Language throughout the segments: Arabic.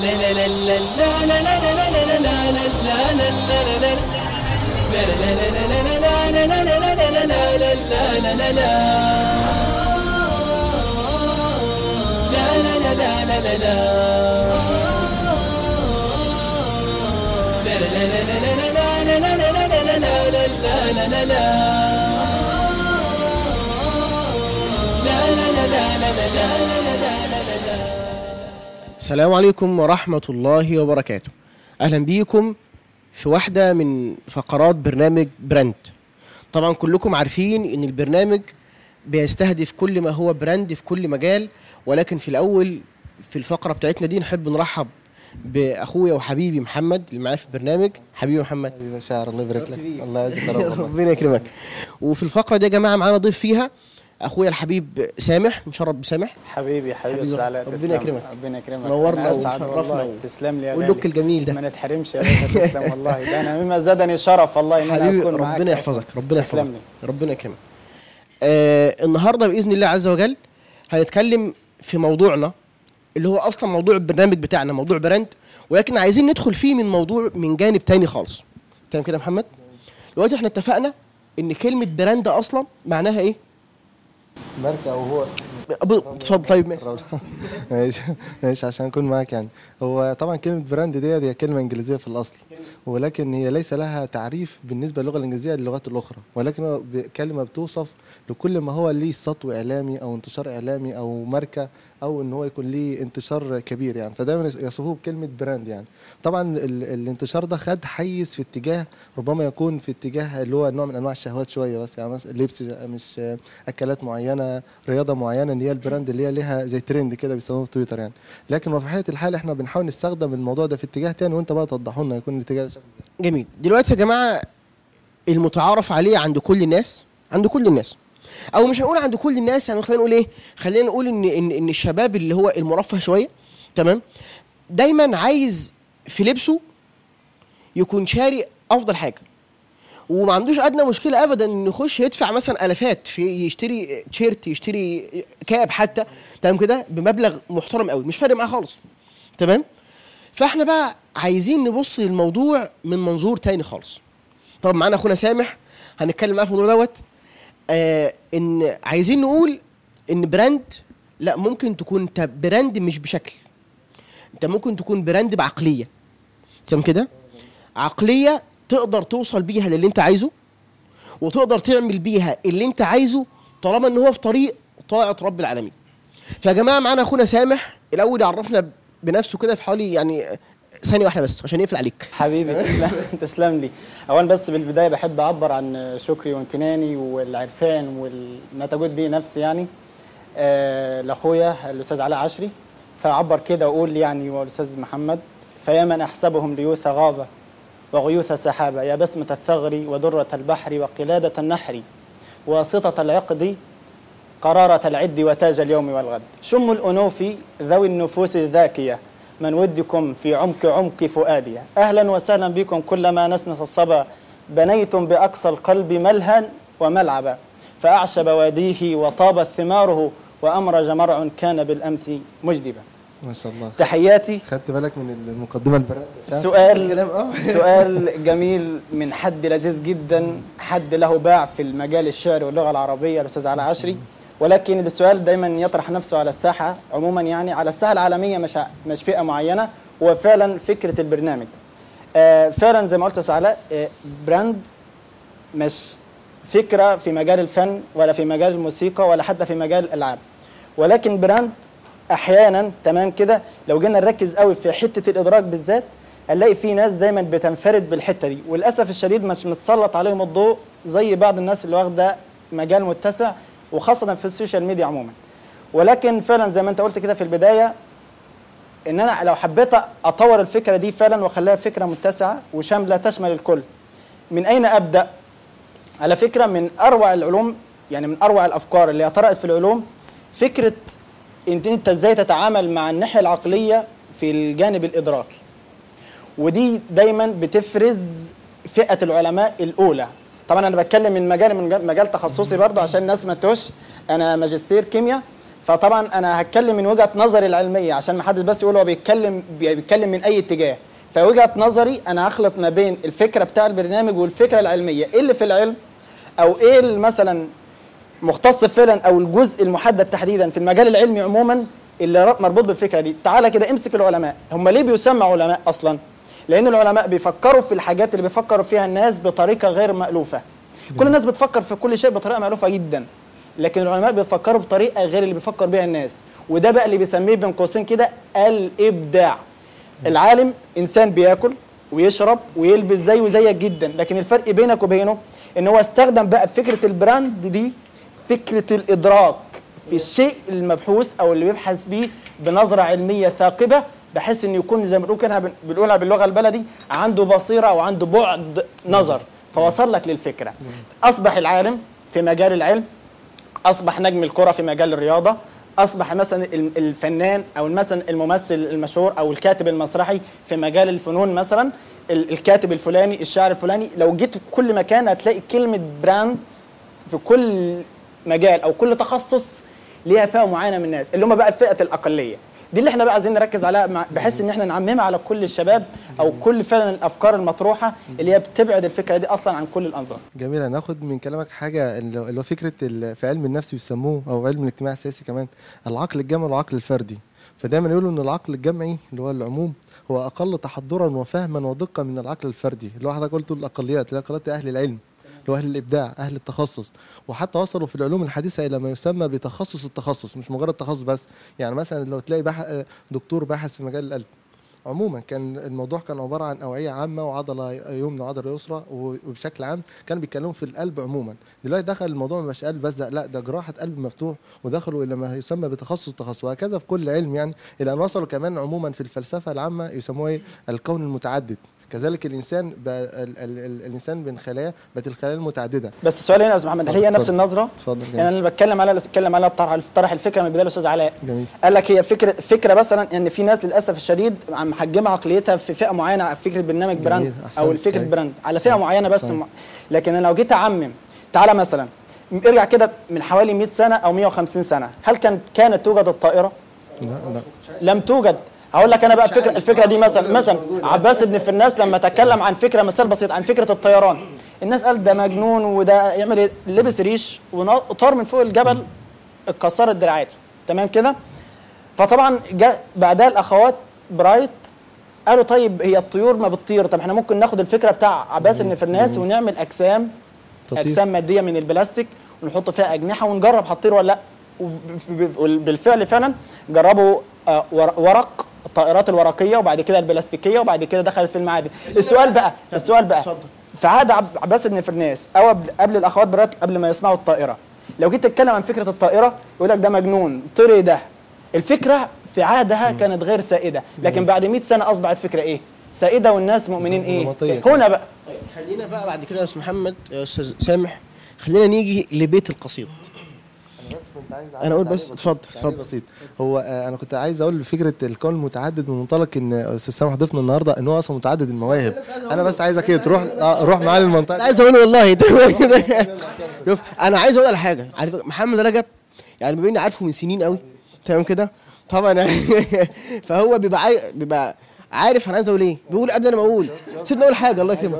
la la la la السلام عليكم ورحمة الله وبركاته. أهلا بيكم في واحدة من فقرات برنامج براند. طبعا كلكم عارفين إن البرنامج بيستهدف كل ما هو براند في كل مجال ولكن في الأول في الفقرة بتاعتنا دي نحب نرحب بأخويا وحبيبي محمد اللي معايا في البرنامج. حبيبي محمد. حبيبي شاعر الله يبارك لك. الله يعزك. ربنا يكرمك. وفي الفقرة دي يا جماعة معانا ضيف فيها أخويا الحبيب سامح نرحب بسامح. حبيبي حبيبي أستاذ علاء ربنا تسلم. يكرمك. ربنا يكرمك. نورنا وشرفنا تسلم لي يا وال look. الجميل ده. ما نتحرمش يا باشا تسلم والله. ده أنا مما زادني شرف والله ان أنا أكون معاك. ربنا يحفظك ربنا يحفظك. تسلم لي. ربنا يكرمك. آه النهارده بإذن الله عز وجل هنتكلم في موضوعنا اللي هو أصلا موضوع البرنامج بتاعنا موضوع براند ولكن عايزين ندخل فيه من موضوع من جانب تاني خالص. تمام كده يا محمد؟ دلوقتي إحنا اتفقنا إن كلمة brand أصلا معناها إيه؟ ماركة أو هو اتفضل طيب ماشي. ماشي عشان أكون معاك يعني. هو طبعا كلمة brand دي هي كلمة إنجليزية في الأصل ولكن هي ليس لها تعريف بالنسبة للغة الإنجليزية للغات الأخرى. ولكن كلمة بتوصف لكل ما هو ليه سطوع إعلامي أو انتشار إعلامي أو ماركة أو إن هو يكون ليه انتشار كبير يعني. فدايما يص- يصفوه بكلمة brand يعني. طبعا ال الانتشار ده خد حيز في اتجاه ربما يكون في اتجاه اللي هو نوع من أنواع الشهوات شوية بس يعني لبس مش أكلات معينة رياضة معينة اللي هي ال brand اللي هي ليها زي ترند كده بيسموه في تويتر يعني. لكن وفي حقيقة الحال إحنا بنحاول نستخدم الموضوع ده في اتجاه تاني وانت بقى توضحوا لنا يكون الاتجاه ده جميل. دلوقتي يا جماعة المتعارف عليه عند كل الناس عند كل الناس. أو مش هنقول عند كل الناس يعني خلينا نقول إيه؟ خلينا نقول إن إن إن الشباب اللي هو المرفه شوية تمام؟ دايما عايز في لبسه يكون شاري أفضل حاجة. وما عندوش ادنى مشكلة ابدا انه يخش يدفع مثلا الافات في يشتري تيشيرت يشتري كاب حتى تمام كده؟ بمبلغ محترم قوي مش فارق معاه خالص تمام؟ فاحنا بقى عايزين نبص للموضوع من منظور تاني خالص. طب معانا اخونا سامح هنتكلم معاه في الموضوع دوت. آه ان عايزين نقول ان brand لا ممكن تكون انت brand مش بشكل. انت ممكن تكون brand بعقلية تمام كده؟ عقلية تقدر توصل بيها للي انت عايزه وتقدر تعمل بيها اللي انت عايزه طالما إن هو في طريق طاعة رب العالمين. فيا جماعة معانا أخونا سامح. الأول يعرفنا بنفسه كده في حوالي يعني ثانية واحدة بس عشان يقفل عليك. حبيبي تسلم تسلم لي. اولا بس بالبدايه بحب أعبر عن شكري وامتناني والعرفان والما تجود به نفسي يعني آه لأخويا الأستاذ علاء عشري. فأعبر كده وأقول يعني والاستاذ محمد. فيا من أحسبهم ليوث غابة. وغيوث سحابه يا بسمة الثغر ودرة البحر وقلادة النحر واسطه العقد قرارة العد وتاج اليوم والغد. شم الأنوف ذوي النفوس الذاكية من ودكم في عمق عمق فؤادي. أهلا وسهلا بكم كلما نسنس الصبا. بنيتم بأقصى القلب ملها وملعبا فأعشب واديه وطابت ثماره وأمرج مرع كان بالأمس مجدبا. ما شاء الله. تحياتي. خدت بالك من المقدمة البراند السؤال الكلام آه. سؤال جميل من حد لذيذ جدا. حد له باع في المجال الشعري واللغة العربية الأستاذ علاء عشري. ولكن السؤال دايما يطرح نفسه على الساحة. عموما يعني على الساحة العالمية مش مش فئة معينة. هو فعلا فكرة البرنامج. آه، فعلا زي ما قلت يا أستاذ علاء آه، brand مش فكرة في مجال الفن ولا في مجال الموسيقى ولا حتى في مجال الالعاب ولكن brand أحيانا تمام كده؟ لو جينا نركز قوي في حتة الإدراك بالذات هنلاقي في ناس دايما بتنفرد بالحتة دي. وللأسف الشديد مش متسلط عليهم الضوء زي بعض الناس اللي واخدة مجال متسع وخاصة في ال social media عموما. ولكن فعلا زي ما أنت قلت كده في البداية إن أنا لو حبيت أطور الفكرة دي فعلا وأخليها فكرة متسعة وشاملة تشمل الكل. من أين أبدأ؟ على فكرة من أروع العلوم يعني من أروع الأفكار اللي طرأت في العلوم فكرة إن أنت إزاي تتعامل مع الناحية العقلية في الجانب الإدراكي. ودي دايما بتفرز فئة العلماء الأولى. طبعا أنا بتكلم من مجال من مجال تخصصي برضه عشان الناس ما تهش. أنا ماجستير كيمياء. فطبعا أنا هتكلم من وجهة نظري العلمية عشان ما حدش بس يقول هو بيتكلم بيتكلم من أي اتجاه. فوجهة نظري أنا هخلط ما بين الفكرة بتاع البرنامج والفكرة العلمية. إيه اللي في العلم؟ أو إيه مثلا مختص فعلا أو الجزء المحدد تحديدا في المجال العلمي عموما اللي مربوط بالفكرة دي. تعالى كده امسك العلماء. هم ليه بيسمى علماء أصلا؟ لأن العلماء بيفكروا في الحاجات اللي بيفكروا فيها الناس بطريقة غير مألوفة. كل الناس بتفكر في كل شيء بطريقة مألوفة جدا. لكن العلماء بيفكروا بطريقة غير اللي بيفكر بيها الناس. وده بقى اللي بيسميه بين قوسين كده الإبداع. العالم إنسان بياكل ويشرب ويلبس زيه وزيك جدا. لكن الفرق بينك وبينه إن هو استخدم بقى فكرة البراند دي فكرة الإدراك في الشيء المبحوث أو اللي بيبحث بيه بنظرة علمية ثاقبة بحيث إنه يكون زي ما بنقول كده بن- بنقولها باللغة البلدي عنده بصيرة أو عنده بعد نظر. فوصل لك للفكرة. أصبح العالم في مجال العلم أصبح نجم الكرة في مجال الرياضة أصبح مثلا الفنان أو مثلا الممثل المشهور أو الكاتب المسرحي في مجال الفنون مثلا ال- الكاتب الفلاني الشاعر الفلاني. لو جيت في كل مكان هتلاقي كلمة براند في كل مجال أو كل تخصص ليها فئة معينة من الناس اللي هم بقى الفئة الأقلية. دي اللي إحنا بقى عايزين نركز عليها بحيث إن إحنا نعممها على كل الشباب أو كل فعلا الأفكار المطروحة اللي هي بتبعد الفكرة دي أصلا عن كل الأنظمة. جميل هناخد من كلامك حاجة اللي هو فكرة في علم النفس يسموه أو علم الاجتماع السياسي كمان العقل الجمعي والعقل الفردي. فدايما يقولوا إن العقل الجمعي اللي هو العموم هو أقل تحضرا وفهما ودقة من العقل الفردي. اللي هو حضرتك قلت الأقليات اللي هي اقليات أهل العلم. أهل الإبداع أهل التخصص. وحتى وصلوا في العلوم الحديثة إلى ما يسمى بتخصص التخصص مش مجرد تخصص بس. يعني مثلا لو تلاقي بح... دكتور باحث في مجال القلب. عموما كان الموضوع كان عبارة عن أوعية عامة وعضلة يمنى وعضلة يسرى وبشكل عام كانوا بيتكلموا في القلب عموما. دلوقتي دخل الموضوع مش قلب بس ده لا ده جراحة قلب مفتوح ودخلوا إلى ما يسمى بتخصص التخصص. وهكذا في كل علم يعني. إلى أن وصلوا كمان عموما في الفلسفة العامة يسموها إيه؟ الكون المتعدد. كذلك الإنسان بقى ال ال ال الإنسان بين خلايا بقت الخلايا المتعددة بس السؤال هنا يا أستاذ محمد هل هي. نفس النظرة اتفضل يعني. أنا اللي بتكلم اللي بتكلم بطرح طرح الفكرة من البدايه الأستاذ علاء جميل قال لك هي فكره فكرة مثلا إن في ناس للأسف الشديد عم محجمه عقليتها في فئة معينة فكرة برنامج براند أو فكره. براند على فئة صحيح، معينة بس صحيح. م... لكن أنا لو جيت أعمم تعالى مثلا ارجع كده من حوالي 100 سنة أو 150 سنة هل كان كانت توجد الطائرة؟ لا لا لم توجد هقول لك أنا بقى الفكرة الفكرة دي مثلا مثلا عباس بن فرناس لما تكلم عن فكرة مثال بسيط عن فكرة الطيران. الناس قال ده مجنون وده يعمل إيه؟ لبس ريش وطار من فوق الجبل اتكسرت دراعاته. تمام كده؟ فطبعا جاء بعدها الأخوات برايت قالوا طيب هي الطيور ما بتطير طب إحنا ممكن ناخد الفكرة بتاع عباس بن فرناس ونعمل أجسام تطير. أجسام مادية من البلاستيك ونحط فيها أجنحة ونجرب هتطير ولا لأ. وب- وبالفعل فعلا جربوا آه، ور- ورق الطائرات الورقية وبعد كده البلاستيكية وبعد كده دخل في المعادن. السؤال بقى السؤال بقى. في عهد عب- عباس بن فرناس أو قبل, الأخوات برات قبل ما يصنعوا الطائرة. لو جيت تتكلم عن فكرة الطائرة يقول لك ده مجنون طري ده. الفكرة في عهدها كانت غير سائدة. لكن بعد 100 سنة أصبحت فكرة إيه؟ سائدة والناس مؤمنين إيه؟ هنا بقى. طيب خلينا بقى بعد كده يا أستاذ محمد يا أستاذ سامح خلينا نيجي لبيت القصيد. كنت عايز أنا أقول أعلق بس- اتفضل، تعليق اتفضل. بسيط؟ هو آه، أنا كنت عايز أقول فكرة الكون المتعدد من منطلق إن أستاذ سامح ضيفنا النهارده إن هو أصلا متعدد المواهب. أنا بس عايزك إيه تروح آه، روح معاه للمنطقه أنا عايز أقول والله. كده شوف أنا عايز أقول على حاجة. عارف محمد رجب يعني بما اني عارفه من سنين قوي تمام كده؟ طبعا يعني فهو بيبقى بيبقى عارف أنا عايز أقول إيه. بيقول قبل أنا ما أقول. سيبني أقول حاجة الله يكرمك.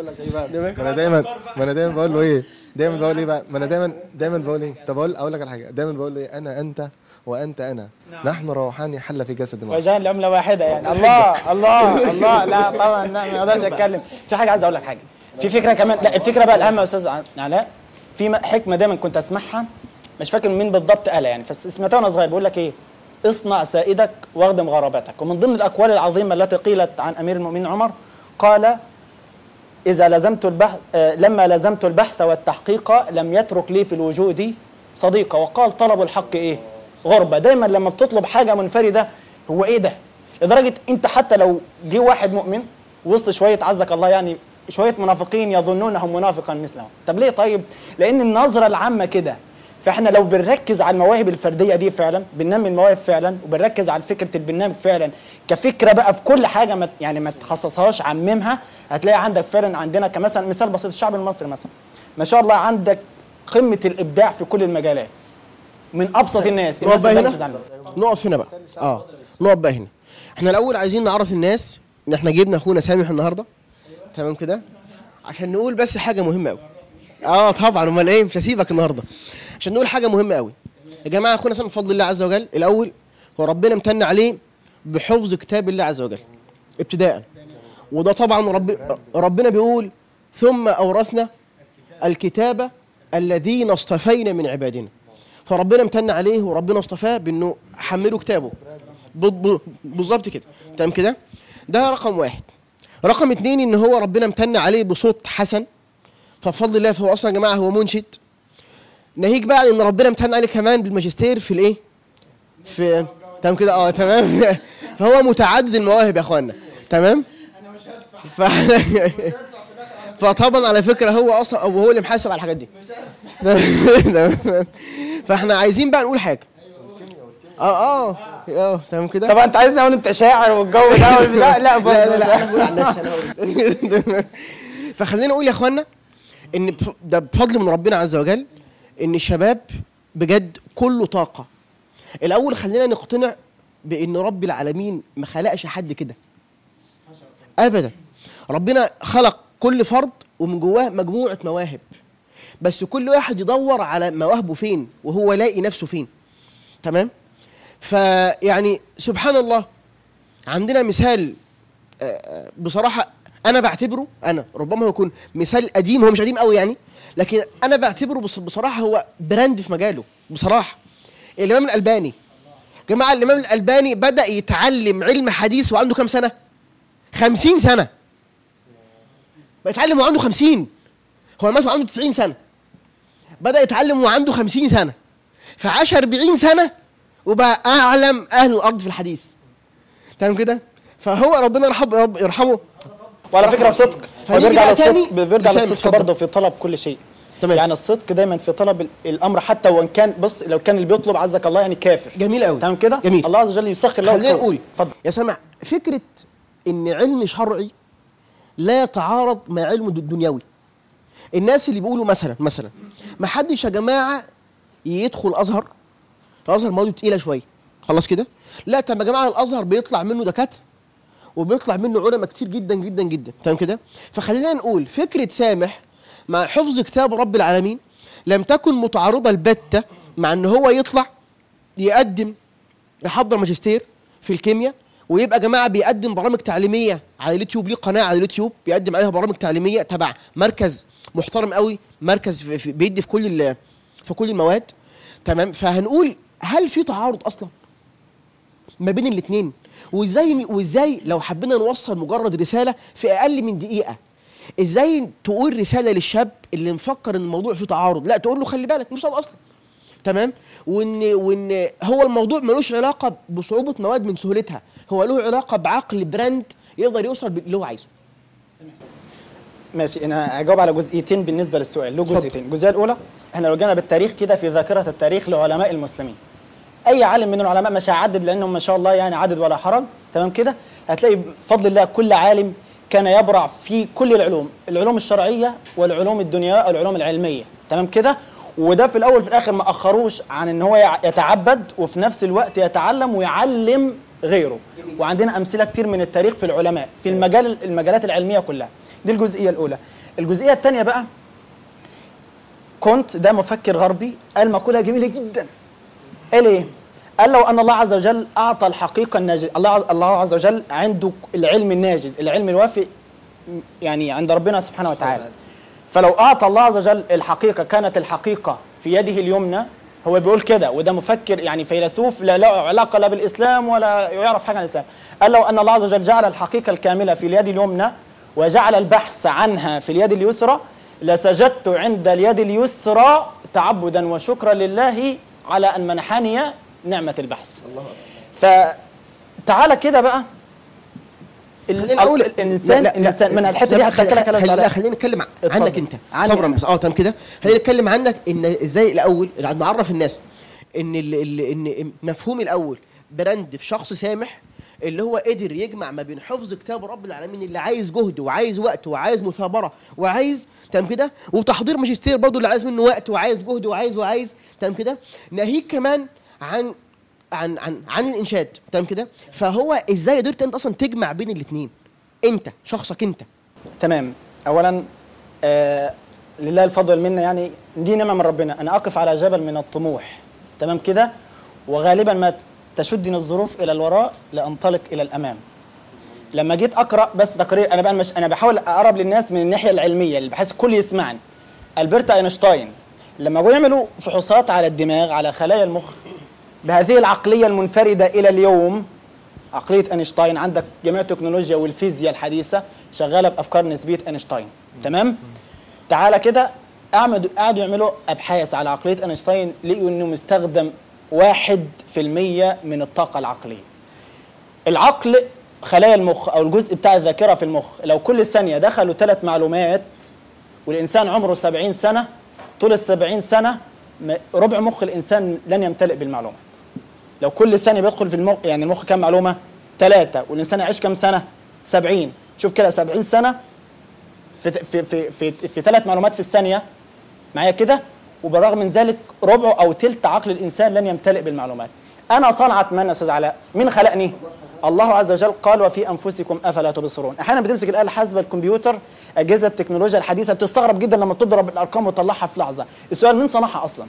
ما أنا دايما ما أنا دايما بقول له إيه؟ دايما بقول إيه بقى؟ ما أنا دايما دايما بقول إيه؟ طب أقول أقول لك على حاجة. دايما بقول إيه؟ أنا أنت وأنت أنا. نحن روحان حل في جسد واحد وجان لعمله واحدة يعني. الله الله الله. لا طبعا لا ما أقدرش أتكلم. في حاجة عايز أقول لك حاجة. في فكرة كمان. لا الفكرة بقى الأهم يا أستاذ علاء. في حكمة دايما كنت أسمعها. مش فاكر مين بالضبط قالها يعني. بس سمعتها وأنا صغير. بيقول لك إيه؟ اصنع سائدك واخدم غرابتك. ومن ضمن الأقوال العظيمة التي قيلت عن أمير المؤمنين عمر قال إذا لزمت البحث آه، لما لزمت البحث والتحقيق لم يترك لي في الوجود صديقا وقال طلب الحق إيه؟ غربة دايما لما بتطلب حاجة منفردة هو إيه ده؟ لدرجة أنت حتى لو جه واحد مؤمن وسط شوية عزك الله يعني شوية منافقين يظنونهم منافقا مثلهم طب ليه طيب؟ لأن النظرة العامة كده فإحنا لو بنركز على المواهب الفردية دي فعلا بننمي المواهب فعلا وبنركز على فكرة البرنامج فعلا كفكرة بقى في كل حاجة ما يعني ما تخصصهاش عممها هتلاقي عندك فعلا عندنا كمثلا مثال بسيط الشعب المصري مثلا. ما شاء الله عندك قمة الإبداع في كل المجالات. من أبسط الناس نقف بقى هنا. نقف هنا بقى. آه نقف بقى هنا. إحنا الأول عايزين نعرف الناس إن إحنا جبنا أخونا سامح النهارده. تمام كده؟ عشان نقول بس حاجة مهمة قوي آه طبعا. أمال إيه؟ مش هسيبك النهارده. عشان نقول حاجة مهمة قوي يا جماعة أخونا سامح بفضل الله عز وجل. الأول هو ربنا امتن عليه بحفظ كتاب الله عز وجل ابتداء. وده طبعا رب ربنا بيقول ثم أورثنا الكتاب الذين اصطفينا من عبادنا. فربنا امتن عليه وربنا اصطفاه بإنه حمله كتابه. بالظبط كده. تمام كده؟ ده رقم واحد. رقم اتنين إن هو ربنا امتن عليه بصوت حسن فبفضل الله فهو أصلا يا جماعة هو منشد. ناهيك بقى إن ربنا امتن عليه كمان بالماجستير في الإيه؟ في تمام كده؟ آه تمام. فهو متعدد المواهب يا اخوانا. تمام؟ ف... فطبعا على فكرة هو أصلا أو هو اللي محاسب على الحاجات دي. تمام. فاحنا عايزين بقى نقول حاجة. آه آه. آه تمام كده؟ طب انت عايزني أقول انت شاعر والجو ده؟ لا لا لا لا أنا بقول عن نفسي أنا. فخلينا نقول يا اخوانا إن ده بفضل من ربنا عز وجل إن الشباب بجد كله طاقة. الأول خلينا نقتنع بإن رب العالمين ما خلقش حد كده. ابدا. ربنا خلق كل فرد ومن جواه مجموعة مواهب. بس كل واحد يدور على مواهبه فين وهو لاقي نفسه فين. تمام؟ فيعني سبحان الله عندنا مثال آه، آه، بصراحة أنا بعتبره أنا ربما هو يكون مثال قديم هو مش قديم قوي يعني لكن أنا بعتبره بص- بصراحة هو براند في مجاله بصراحة. الإمام الألباني. جماعة الإمام الألباني بدأ يتعلم علم حديث وعنده كام سنة؟ 50 سنة. بيتعلم وعنده 50 هو مات وعنده 90 سنة. بدأ يتعلم وعنده 50 سنة. فعاش 40 سنة وبقى أعلم أهل الأرض في الحديث. تمام كده؟ فهو ربنا يرحم رب يرحمه. وعلى فكرة صدق. بيرجع للصدق بيرجع للصدق. برضه في طلب كل شيء. تمام. يعني الصدق دايما في طلب ال- الأمر حتى وإن كان بص لو كان اللي بيطلب عزك الله يعني كافر. جميل قوي تمام كده؟ جميل. الله عز وجل يسخر له خلينا. نقول اتفضل. يا سامع فكرة إن علم شرعي لا يتعارض مع علم دنيوي. الناس اللي بيقولوا مثلا مثلا ما حدش يا جماعة يدخل أزهر. الأزهر مواد تقيلة شوية. خلاص كده؟ لا طب يا جماعة الأزهر بيطلع منه دكاترة وبيطلع منه علماء كتير جدا جدا جدا. تمام كده؟ فخلينا نقول فكرة سامح مع حفظ كتاب رب العالمين لم تكن متعارضه البتة مع إن هو يطلع يقدم يحضر ماجستير في الكيمياء ويبقى جماعة بيقدم برامج تعليمية على اليوتيوب ليه قناة على اليوتيوب بيقدم عليها برامج تعليمية تبع مركز محترم قوي مركز في في بيدي في كل في كل المواد. تمام؟ فهنقول هل في تعارض أصلا ما بين الاثنين وازاي وإزاي لو حبينا نوصل مجرد رسالة في أقل من دقيقة إزاي تقول رسالة للشاب اللي مفكر ان الموضوع فيه تعارض؟ لا تقول له خلي بالك مش أصلا. تمام؟ وإن وإن هو الموضوع ملوش علاقة بصعوبة مواد من سهولتها. هو له علاقة بعقل براند يقدر يوصل باللي هو عايزه. ماشي أنا هجاوب على جزئيتين بالنسبة للسؤال. له. جزئيتين. الجزئية الأولى إحنا لو جينا بالتاريخ كده في ذاكرة التاريخ لعلماء المسلمين. أي عالم من العلماء مش هعدد لأنهم ما شاء الله يعني عدد ولا حرج. تمام كده؟ هتلاقي بفضل الله كل عالم كان يبرع في كل العلوم العلوم الشرعية والعلوم الدنيا والعلوم العلمية. تمام كده؟ وده في الأول في الآخر ما أخروش عن إن هو يتعبد وفي نفس الوقت يتعلم ويعلم غيره. وعندنا أمثلة كتير من التاريخ في العلماء في المجال المجالات العلمية كلها. دي الجزئية الأولى. الجزئية الثانية بقى كنت ده مفكر غربي قال مقولة جميلة جدا. قال إيه؟ قال لو أن الله عز وجل أعطى الحقيقة الناجز الله الله عز وجل عنده العلم الناجز. العلم الوافي يعني عند ربنا سبحانه وتعالى. فلو أعطى الله عز وجل الحقيقة كانت الحقيقة في يده اليمنى هو بيقول كده وده مفكر يعني فيلسوف لا له علاقة لا بالإسلام ولا يعرف حاجة عن الإسلام. قال لو أن الله عز وجل جعل الحقيقة الكاملة في اليد اليمنى وجعل البحث عنها في اليد اليسرى لسجدت عند اليد اليسرى تعبدا وشكرا لله على أن منحني نعمة البحث. فتعالى كده بقى. ال- خلينا أقول الانسان لا- لا- الانسان من الحتة دي خلي- كلام لا خلينا نتكلم. عنك انت. صبرا. بس آه تمام كده. خلينا نتكلم عنك إن إزاي الأول نعرف الناس إن ال ال إن مفهوم الأول براند في شخص سامح اللي هو قدر يجمع ما بين حفظ كتاب رب العالمين اللي عايز جهد وعايز وقت وعايز مثابرة وعايز تمام كده؟ وتحضير ماجستير برضه اللي عايز منه وقت وعايز جهد وعايز وعايز تمام كده؟ ناهيك كمان عن عن عن عن الإنشاد. تمام كده؟ فهو إزاي قدرت أنت أصلا تجمع بين الاثنين أنت شخصك أنت. تمام. اولا آه لله الفضل منا يعني دي نعمة من ربنا. أنا أقف على جبل من الطموح. تمام كده؟ وغالبا ما تشدني الظروف إلى الوراء لأنطلق إلى الأمام. لما جيت أقرأ بس تقرير أنا بقى مش أنا بحاول أقرب للناس من الناحية العلمية اللي بحيث الكل يسمعني. ألبرت أينشتاين لما جوا يعملوا فحوصات على الدماغ على خلايا المخ بهذه العقلية المنفردة إلى اليوم عقلية أينشتاين عندك جميع التكنولوجيا والفيزياء الحديثة شغالة بأفكار نسبية أينشتاين. تمام؟ تعالى كده قعدوا يعملوا أبحاث على عقلية أينشتاين لقوا إنه مستخدم واحد في المية من الطاقة العقلية. العقل خلايا المخ أو الجزء بتاع الذاكرة في المخ لو كل ثانية دخلوا ثلاث معلومات والإنسان عمره سبعين سنة طول السبعين سنة م- ربع مخ الإنسان لن يمتلئ بالمعلومات. لو كل ثانية بيدخل في المخ يعني المخ كم معلومة؟ ثلاثة والإنسان يعيش كم سنة؟ سبعين. شوف كده سبعين سنة في في في في, في ثلاث معلومات في الثانية. معايا كده؟ وبالرغم من ذلك ربع أو تلت عقل الإنسان لن يمتلئ بالمعلومات. أنا صنعت من يا أستاذ علاء مين خلقني؟ الله عز وجل قال وفي أنفسكم أفلا تبصرون. أحيانا بتمسك الآلة الحاسبه الكمبيوتر أجهزة التكنولوجيا الحديثة بتستغرب جدا لما تضرب الأرقام وتطلعها في لحظة. السؤال مين صنعها أصلا؟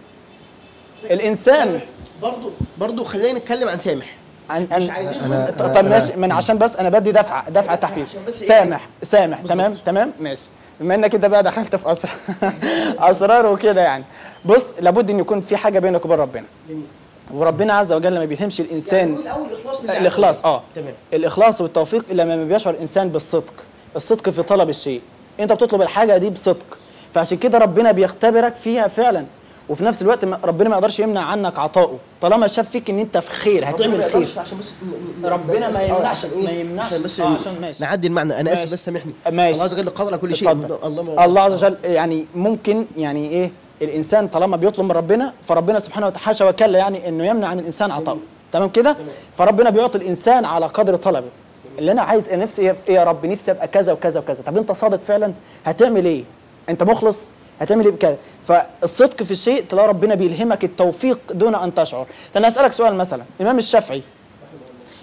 الإنسان برضه برضه خلينا نتكلم عن سامح. عن مش عايزين أنا- طب ماشي من عشان بس أنا بدي دفعه دفعه تحفيز. إيه؟ سامح سامح. تمام؟ تمام؟ ماشي. بما إنك كده بقى دخلت في اسرار أسرار وكده يعني. بص لابد إن يكون في حاجة بينك وبين ربنا. وربنا عز وجل ما بيفهمش الانسان الأول الإخلاص الاخلاص. آه. تمام. الإخلاص والتوفيق لما ما بيشعر الإنسان بالصدق. الصدق في طلب الشيء. أنت بتطلب الحاجة دي بصدق. فعشان كده ربنا بيختبرك فيها فعلا. وفي نفس الوقت ربنا ما يقدرش يمنع عنك عطائه. طالما شاف فيك إن أنت في خير هتعمل خير عشان بس ربنا ما آه، يمنعش- إيه؟ ما يمنعش. عشان بس آه، عشان ماشي. نعدي المعنى. أنا آسف. بس سامحني. ماشي. الله عز وجل على كل شيء. الله الله عز وجل يعني ممكن يعني إيه الإنسان طالما بيطلب من ربنا فربنا سبحانه وتعالى حاشا وكلا يعني إنه يمنع عن الإنسان عطاءه تمام كده؟ فربنا بيعطي الإنسان على قدر طلبه. اللي أنا عايز نفسي إيه يا رب؟ نفسي أبقى كذا وكذا وكذا. طب أنت صادق فعلا؟ هتعمل إيه؟ أنت مخلص؟ هتعمل إيه بكذا فالصدق في الشيء تلاقي ربنا بيلهمك التوفيق دون أن تشعر. فانا اسالك سؤال مثلا الامام الشافعي.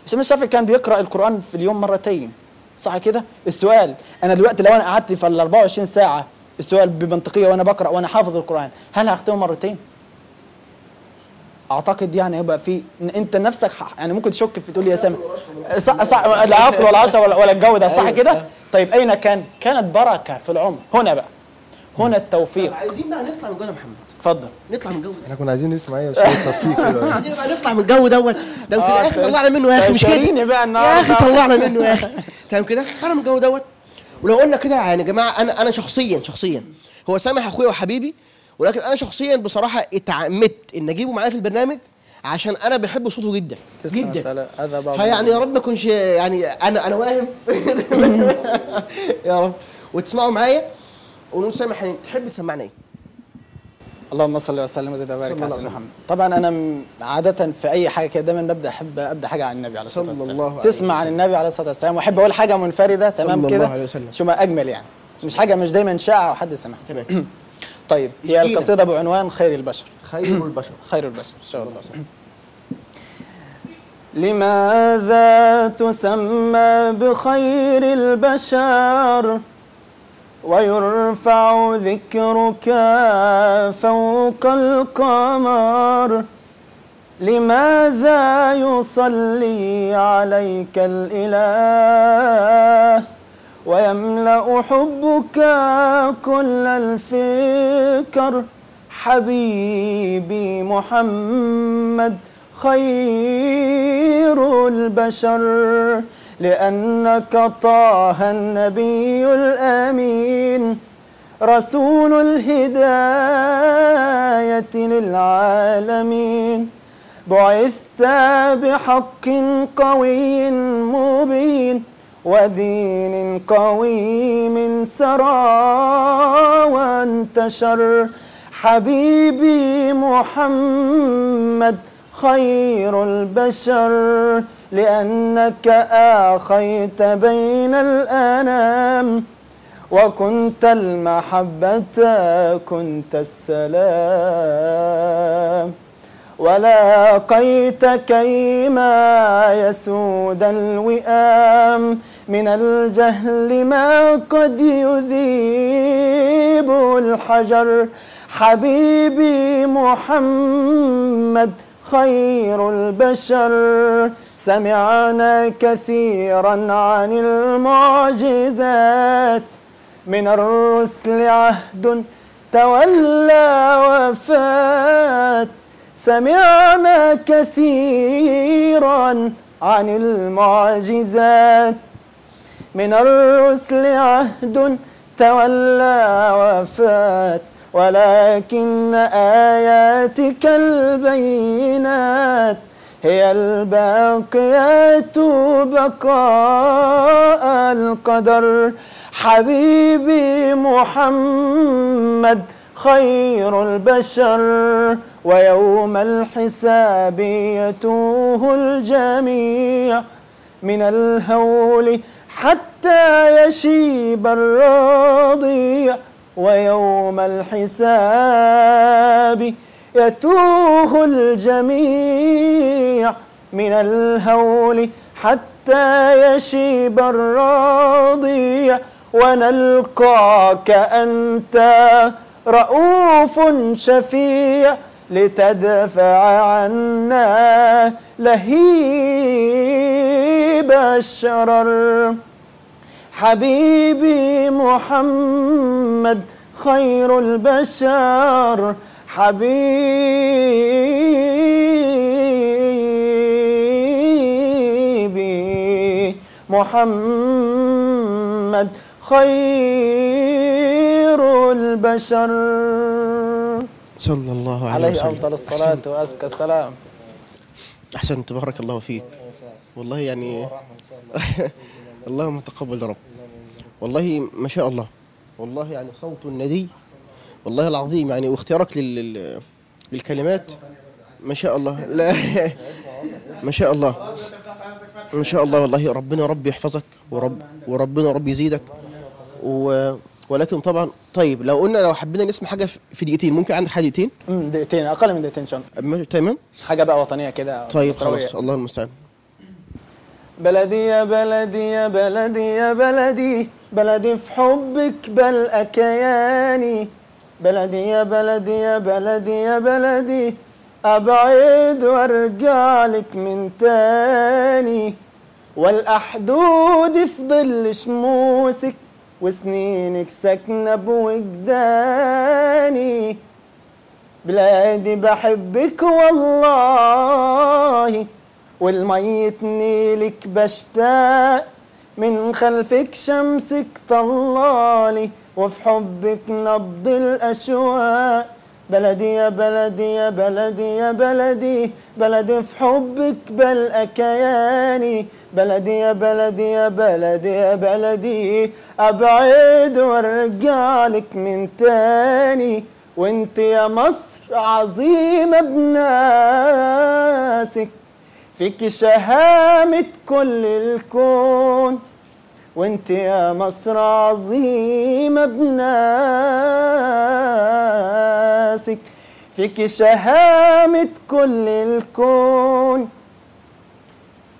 الامام الشافعي كان بيقرأ القرآن في اليوم مرتين صح كده؟ السؤال أنا دلوقتي لو أنا قعدت في ال 24 ساعة السؤال بمنطقية وأنا بقرأ وأنا حافظ القرآن هل هختمه مرتين؟ أعتقد يعني هيبقى في أنت نفسك يعني ممكن تشك في تقول يا سامي صح صح لا عقل ولا ولا, ولا الجو ده صح كده طيب أين كان؟ كانت بركة في العمر. هنا بقى. هنا التوفيق. طب عايزين بقى نطلع من الجو ده يا محمد. اتفضل. نطلع من الجو ده. إحنا كنا عايزين نسمع إيه شوية تصفيق كده. عايزين بقى نطلع من الجو دوت. ده يمكن آه، يا أخي طيب. طلعنا منه يا أخي مش كده؟ بقى يا. أخي طلعنا منه يا أخي. تمام كده طلعنا من الجو دوت. ولو قلنا كده يعني يا جماعة أنا أنا شخصيا شخصيا هو سامح أخويا وحبيبي ولكن أنا شخصيا بصراحة اتعمدت إن أجيبه معايا في البرنامج عشان أنا بحب صوته جدا تسلم جدا. سلام. هذا بعض فيعني يا رب ما اكونش يعني أنا أنا واهم. يا رب. وتسمعوا معايا. ونقول سامح يعني تحب تسمعنا إيه؟ اللهم صل وسلم وزد وبارك على سيدنا محمد. طبعا أنا عادة في أي حاجة كده دايما ببدأ احب أبدأ حاجة عن النبي عليه الصلاة صلى والسلام. الله عليه تسمع عن النبي عليه الصلاة والسلام. وأحب أقول حاجة منفردة تمام صلى كده؟ الله عليه وسلم. شو ما أجمل يعني. مش حاجة مش دايما شائعة وحد سمعها تمام. طيب هي. القصيدة بعنوان خير البشر. خير البشر. خير البشر إن شاء الله. لماذا تسمى بخير البشر؟ ويرفع ذكرك فوق القمر. لماذا يصلي عليك الإله؟ ويملأ حبك كل الفكر. حبيبي محمد خير البشر. لأنك طه النبي الأمين رسول الهداية للعالمين. بعثت بحق قوي مبين ودين قويم سرى وانتشر حبيبي محمد خير البشر لأنك آخيت بين الأنام. وكنت المحبة كنت السلام. ولاقيت كيما يسود الوئام. من الجهل ما قد يذيب الحجر. حبيبي محمد خير البشر. سمعنا كثيرا عن المعجزات. من الرسل عهد تولى وفات. سمعنا كثيرا عن المعجزات. من الرسل عهد تولى وفات. ولكن آياتك البينات هي الباقيات بقاء القدر. حبيبي محمد خير البشر ويوم الحساب يتوه الجميع. من الهول حتى يشيب الرضيع ويوم الحساب يتوه الجميع من الهول حتى يشيب الرضيع ونلقاك أنت رؤوف شفيع لتدفع عنا لهيب الشرر. حبيبي محمد خير البشر حبيبي محمد خير البشر. صلى الله عليه عليه وسلم. أفضل الصلاة وأزكى السلام. أحسنت. بارك الله فيك. والله يعني اللهم تقبل يا رب. والله ما شاء الله. والله يعني صوت الندي. والله العظيم يعني واختيارك لل... لل- للكلمات. ما شاء الله. لا. ما شاء الله. ما شاء الله والله. ربنا رب يحفظك. ورب وربنا رب يزيدك. و... ولكن طبعا طيب لو قلنا لو حبينا نسمع حاجة في- دقيقتين ممكن عندك حاجة دقيقتين؟ دقيقتين أقل من دقيقتين شنطة أما- تمام. حاجة بقى وطنية كده طيب. خلاص. الله المستعان. بلدي يا بلدي يا بلدي يا بلدي بلدي في حبك بل أكياني. بلدي يا بلدي يا بلدي يا بلدي أبعد وأرجع لك من تاني. والأحدود في ظل شموسك وسنينك ساكنة بوجداني. بلادي بحبك والله والميت نيلك بشتاق من خلفك شمسك طلالي وفي حبك نبض الأشواق بلدي يا بلدي يا بلدي يا بلدي بلدي في حبك بل أكياني. بلدي يا بلدي يا بلدي يا بلدي أبعد وارجع لك من تاني. وانت يا مصر عظيمة بناسك فيك شهامة كل الكون وانت يا مصر عظيمة بناسك فيك شهامة كل الكون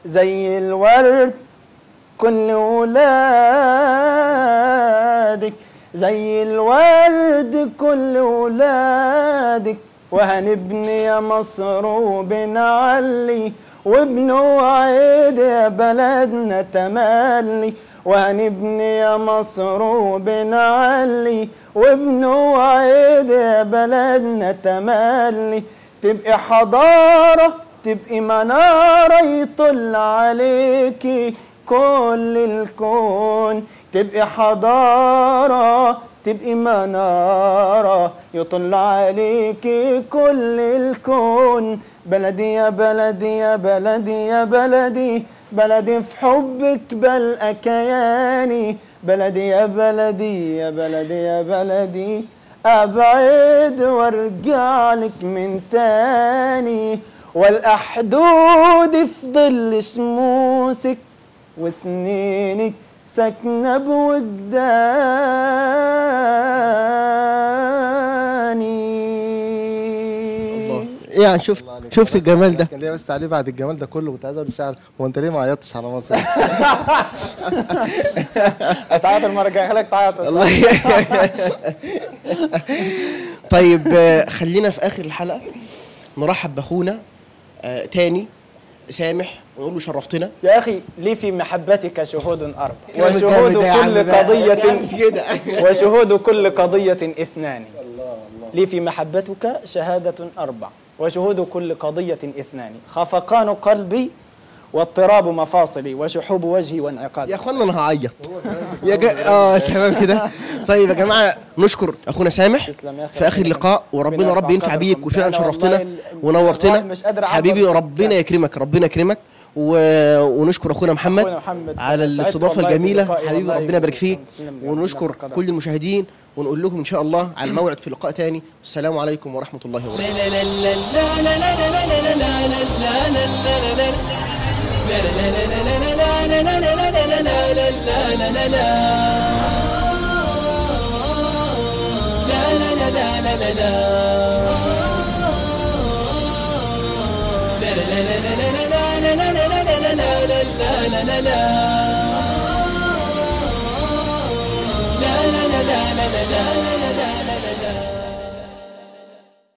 زي الورد كل ولادك زي الورد كل ولادك. وهنبني يا مصر وبنعلي وبنوعد يا بلدنا تملي وهنبني يا مصر وبنعلي وبنوعد يا بلدنا تملي تبقي حضارة تبقي منارة يطل عليكي كل الكون. تبقي حضارة تبقي منارة يطل عليكي كل الكون. بلدي يا بلدي يا بلدي يا بلدي بلدي في حبك بل أكياني. بلدي يا بلدي يا بلدي يا بلدي أبعد وارجع لك من تاني. والأحدود في ظل شموسك وسنينك سكنة بوجداني إيه يعني شفت. شفت الجمال ده؟ كان ليا بس تعليق بعد الجمال ده كله كنت عايز أقول الشعر هو أنت ليه ما عيطتش على مصر؟ هتعيط المرة الجاية خليك تعيط. طيب خلينا في آخر الحلقة نرحب بأخونا آه، تاني. سامح ونقول له شرفتنا. يا أخي لي في محبتك شهود كلام وشهود كل كده. وشهود كل قضية اثنان. لي في محبتك شهادة أربع. وشهود كل قضية اثنان. خفقان قلبي واضطراب مفاصلي وشحوب وجهي وانعقاد يا اخوانا أنا هعيط يا جا... آه تمام كده طيب يا جماعة نشكر اخونا سامح. في اخر لقاء وربنا ربنا رب ينفع بيك. وفعلا شرفتنا ونورتنا حبيبي ربنا. يكرمك ربنا يكرمك و... ونشكر اخونا محمد, أخونا محمد، على الاستضافه الجميله حبيبي ربنا يبارك فيك. ونشكر كل المشاهدين ونقول لكم ان شاء الله على الموعد في لقاء تاني والسلام عليكم ورحمه الله وبركاته la la la la